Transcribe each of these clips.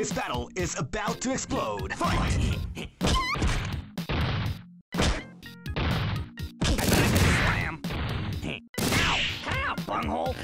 This battle is about to explode. Fight! Slam. Ow! Bunghole!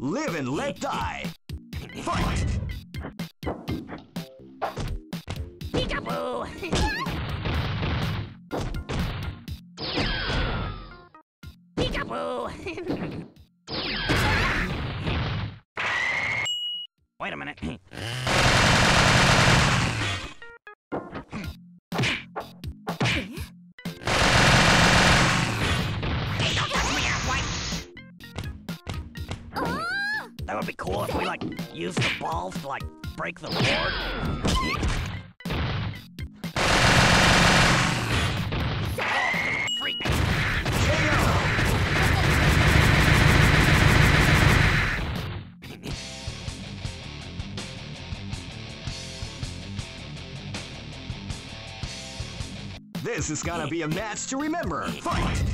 Live and let die. Fight! Peekaboo! Peekaboo! Wait a minute. That would be cool if we, like, used the balls to, like, break the board. This is gonna be a match to remember. Fight!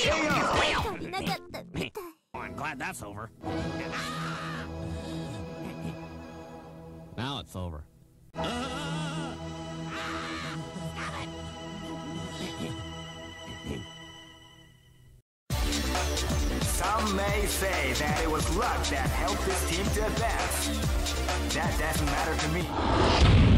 Oh, I'm glad that's over. Now it's over. Some may say that it was luck that helped this team to advance. That doesn't matter to me.